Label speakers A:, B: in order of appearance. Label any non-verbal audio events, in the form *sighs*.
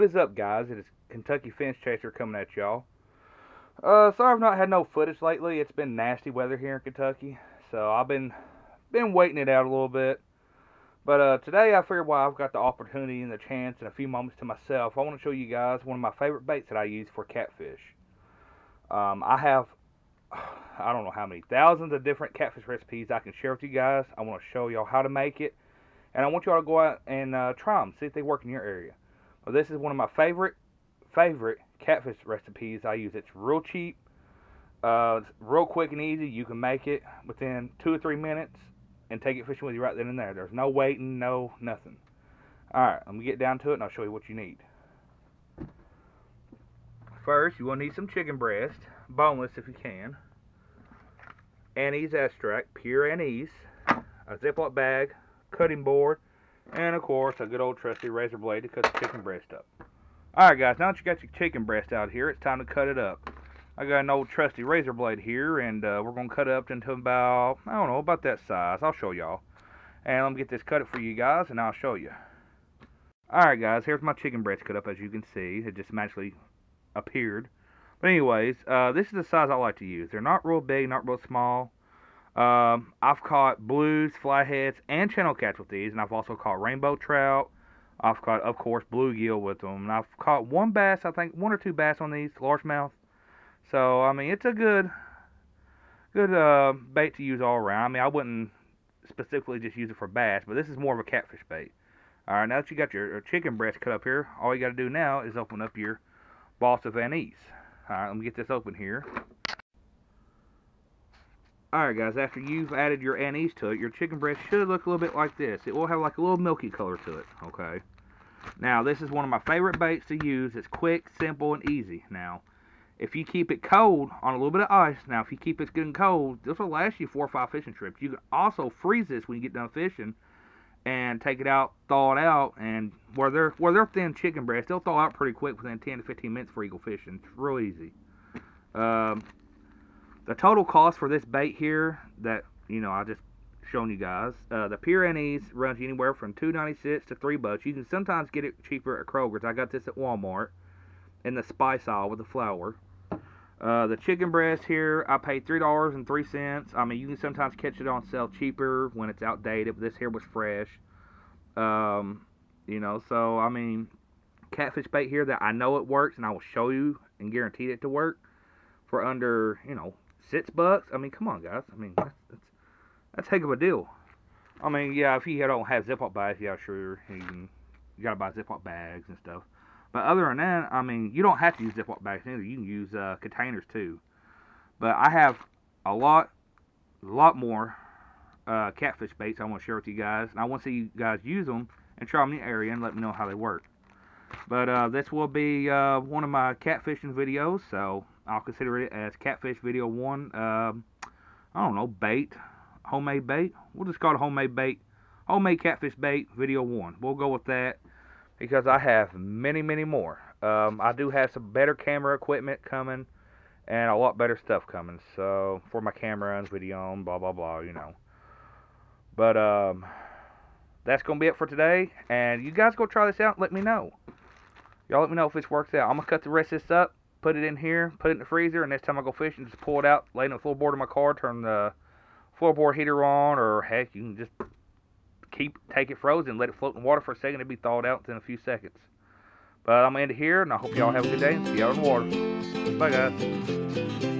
A: What is up, guys? It is Kentucky Fins Chaser coming at y'all. Uh, sorry I've not had no footage lately. It's been nasty weather here in Kentucky, so I've been been waiting it out a little bit. But uh, today I figured while I've got the opportunity and the chance and a few moments to myself, I want to show you guys one of my favorite baits that I use for catfish. Um, I have *sighs* I don't know how many thousands of different catfish recipes I can share with you guys. I want to show y'all how to make it, and I want y'all to go out and uh, try them, see if they work in your area. Well, this is one of my favorite favorite catfish recipes I use. It's real cheap, uh, it's real quick and easy. You can make it within two or three minutes and take it fishing with you right then and there. There's no waiting, no nothing. Alright, let me get down to it and I'll show you what you need. First, you will need some chicken breast, boneless if you can, anise extract, pure anise, a Ziploc bag, cutting board, and of course a good old trusty razor blade to cut the chicken breast up. Alright guys, now that you got your chicken breast out here, it's time to cut it up. I got an old trusty razor blade here, and uh, we're going to cut it up into about, I don't know, about that size. I'll show y'all. And let me get this cut up for you guys, and I'll show you. Alright guys, here's my chicken breast cut up, as you can see. It just magically appeared. But anyways, uh, this is the size I like to use. They're not real big, not real small. Um, I've caught blues, flatheads, and channel cats with these, and I've also caught rainbow trout. I've caught, of course, bluegill with them. And I've caught one bass, I think, one or two bass on these, largemouth. So, I mean, it's a good, good uh, bait to use all around. I mean, I wouldn't specifically just use it for bass, but this is more of a catfish bait. Alright, now that you got your chicken breast cut up here, all you got to do now is open up your boss of anise. Alright, let me get this open here. Alright guys, after you've added your anise to it, your chicken breast should look a little bit like this. It will have like a little milky color to it, okay? Now, this is one of my favorite baits to use. It's quick, simple, and easy. Now, if you keep it cold on a little bit of ice, now if you keep it getting cold, this will last you four or five fishing trips. You can also freeze this when you get done fishing and take it out, thaw it out, and where they're where they're thin chicken breasts, they'll thaw out pretty quick within 10 to 15 minutes for eagle fishing. It's real easy. Um, the total cost for this bait here that you know I just shown you guys, uh, the anise runs anywhere from 2.96 to three bucks. You can sometimes get it cheaper at Kroger's. I got this at Walmart in the spice aisle with the flour. Uh, the chicken breast here, I paid three dollars and three cents. I mean, you can sometimes catch it on sale cheaper when it's outdated, but this here was fresh. Um, you know, so I mean, catfish bait here that I know it works, and I will show you and guarantee it to work for under you know six bucks. I mean, come on, guys. I mean, that's that's, that's heck of a deal. I mean, yeah, if you don't have Ziploc bags, yeah, sure, you, can, you gotta buy Ziploc bags and stuff. But other than that, I mean, you don't have to use Ziploc bags either. You can use uh, containers too. But I have a lot, a lot more uh, catfish baits I want to share with you guys, and I want to see you guys use them and try them in the area and let me know how they work. But uh, this will be uh, one of my catfishing videos, so I'll consider it as catfish video one. Um, I don't know, bait, homemade bait. We'll just call it homemade bait, homemade catfish bait video one. We'll go with that because I have many, many more. Um, I do have some better camera equipment coming and a lot better stuff coming. So for my camera and video and blah blah blah, you know. But um, that's gonna be it for today. And you guys go try this out. let me know. Y'all let me know if this works out. I'm gonna cut the rest of this up, put it in here, put it in the freezer, and next time I go fishing, just pull it out, lay it on the floorboard of my car, turn the floorboard heater on, or heck, you can just keep take it frozen, let it float in water for a second, it'll be thawed out in a few seconds. But I'm gonna end it here, and I hope y'all have a good day and see y'all in the water. Bye, guys.